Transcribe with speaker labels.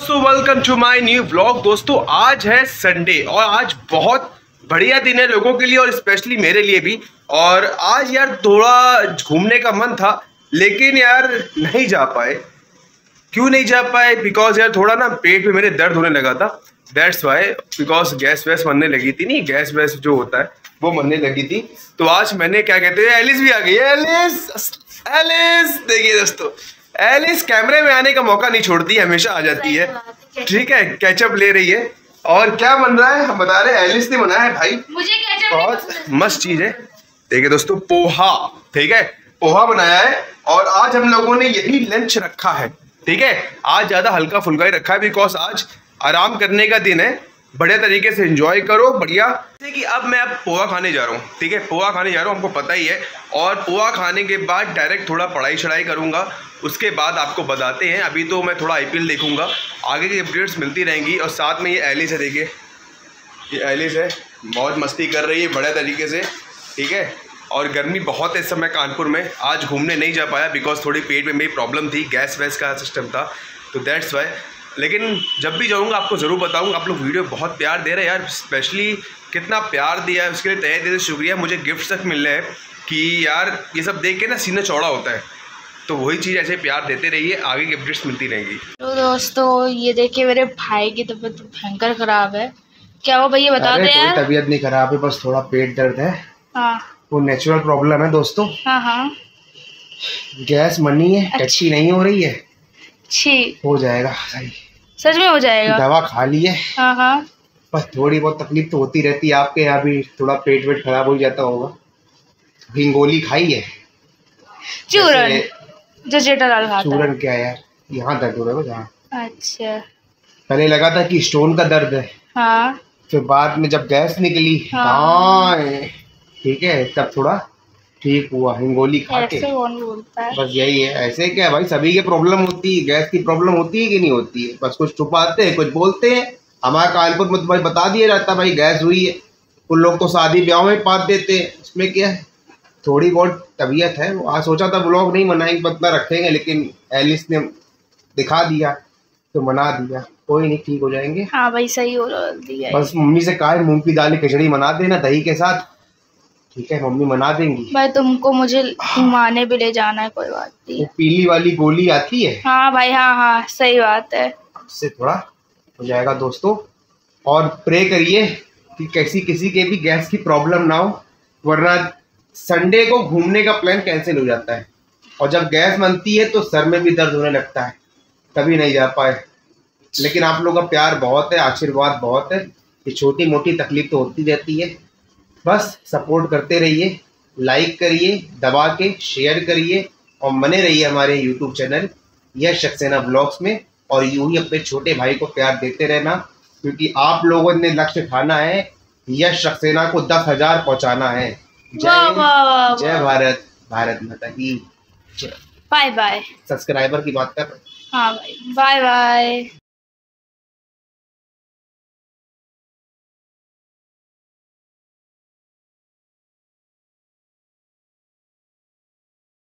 Speaker 1: दोस्तों welcome to my new vlog दोस्तों, आज है संडे और आज बहुत बढ़िया दिन है लोगों के लिए और स्पेशली मेरे लिए भी। और आज यार थोड़ा घूमने का मन था, लेकिन यार नहीं जा पाए। क्यों नहीं जा पाए? बिकॉज़ यार थोड़ा ना पेट में मेरे दर्द होने लगा था। दैट्स वाई बिकॉज़ गैस वैस बनने लगी थी, नहीं गैस वैस जो होता है, वो बनने लगी थी। तो आज मैंने क्या कहते हैं एलिस भी आ गई एलिस एलिस देखिए दोस्तों। एलिस कैमरे में आने का मौका नहीं छोड़ती हमेशा आ जाती है। ठीक है कैचअप ले रही है। और क्या बन रहा है? हम बता रहे एलिस ने बनाया है भाई।
Speaker 2: मुझे
Speaker 1: बहुत मस्त चीज़ है। देखिए दोस्तों पोहा। ठीक है पोहा बनाया है। और आज हम लोगों ने यही लंच रखा है। ठीक है आज ज़्यादा हल्का फुल्का ही रखा है बिकॉज़ आज आराम करने का दिन है। बढ़िया तरीके से इंजॉय करो, बढ़िया। जैसे कि अब मैं अब पोहा खाने जा रहा हूँ, ठीक है? पोहा खाने जा रहा हूँ, हमको पता ही है। और पोहा खाने के बाद डायरेक्ट थोड़ा पढ़ाई शढ़ाई करूँगा। उसके बाद आपको बताते हैं। अभी तो मैं थोड़ा आईपीएल देखूँगा। आगे की अपडेट्स मिलती रहेंगी। और साथ में ये एलिस है, देखिए। ये एलिस है। बहुत मस्ती कर रही है, बढ़िया तरीके से, ठीक है? और गर्मी बहुत है इस समय कानपुर में। आज घूमने नहीं जा पाया बिकॉज़ थोड़ी पेट में मेरी प्रॉब्लम थी। गैस वैस का सिस्टम था। तो दैट्स वाई लेकिन जब भी जाऊँगा आपको ज़रूर बताऊँगा। आप लोग वीडियो बहुत प्यार दे रहे हैं यार स्पेशली कितना प्यार दिया है। उसके लिए तय दिल से शुक्रिया। मुझे गिफ्ट तक मिल रहे हैं कि यार ये सब देख के ना सीना चौड़ा होता है। तो वही चीज़ ऐसे प्यार देते रहिए आगे की अपडेट्स मिलती रहेंगी।
Speaker 2: तो दोस्तों ये देखिए मेरे भाई की तबीयत भयंकर खराब है। क्या वो भैया बता दे यार।
Speaker 3: तबीयत नहीं खराब है बस थोड़ा पेट दर्द है।
Speaker 2: हाँ।
Speaker 3: वो नेचुरल प्रॉब्लम है दोस्तों।
Speaker 2: हाँ हाँ।
Speaker 3: गैस मनी है
Speaker 2: अच्छा।
Speaker 3: अच्छी नहीं हो रही है।
Speaker 2: छी।
Speaker 3: हो जाएगा सही।
Speaker 2: सच में हो जाएगा।
Speaker 3: दवा खा ली है।
Speaker 2: हाँ हाँ।
Speaker 3: बस थोड़ी बहुत तकलीफ़ तो होती रहती है। आपके यहाँ भी थोड़ा पेट वेट खराब हो जाता होगा। भिंगोली खाई है।
Speaker 2: चूरन। जो जेठालाल खाता
Speaker 3: चूरन क्या है? यार यहाँ दर्द हो रहा है जहाँ
Speaker 2: अच्छा।
Speaker 3: पहले लगा था कि स्टोन का दर्द है।
Speaker 2: हाँ।
Speaker 3: फिर बाद में जब गैस निकली।
Speaker 2: हाँ।
Speaker 3: ठीक है तब थोड़ा ठीक हुआ हिंगोली खा के बस यही है ऐसे क्या है भाई? सभी के प्रॉब्लम होती है गैस की प्रॉब्लम होती है कि नहीं होती है? बस कुछ छुपाते हैं कुछ बोलते हैं। हमारे कानपुर में तो भाई बता दिया जाता है भाई गैस हुई है। उन लोग तो शादी ब्याह में पात देते हैं। इसमें क्या है? थोड़ी बहुत तबीयत है। वो आज सोचा था ब्लॉग नहीं बनाएँगे पतला रखेंगे लेकिन एलिस ने दिखा दिया तो मना दिया। कोई नहीं ठीक हो जाएँगे।
Speaker 2: हाँ भाई सही हो रहा है
Speaker 3: बस मम्मी से कहा मूंग की दाल खिचड़ी बना देना दही के साथ। ठीक है मम्मी मना देंगी।
Speaker 2: भाई तुमको मुझे घुमाने भी ले जाना है कोई बात नहीं।
Speaker 3: पीली वाली गोली आती है?
Speaker 2: हाँ भाई हाँ हाँ सही बात है।
Speaker 3: उससे थोड़ा हो जाएगा दोस्तों। और प्रे करिए कि कैसी किसी के भी गैस की प्रॉब्लम ना हो वरना संडे को घूमने का प्लान कैंसिल हो जाता है। और जब गैस बनती है तो सर में भी दर्द होने लगता है। तभी नहीं जा पाए। लेकिन आप लोगों का प्यार बहुत है आशीर्वाद बहुत है। ये छोटी मोटी तकलीफ़ तो होती रहती है। बस सपोर्ट करते रहिए लाइक करिए दबा के शेयर करिए और बने रहिए हमारे YouTube channel Yash Saxena vlogs में और यूँ ही अपने छोटे भाई को प्यार देते रहना क्योंकि आप लोगों ने लक्ष्य ठाना है यश सक्सेना को दस हज़ार पहुंचाना है। जय जय भारत भारत माता की जय।
Speaker 2: बाय बाय
Speaker 3: सब्सक्राइबर की बात कर
Speaker 2: हाँ। भाई बाय बाय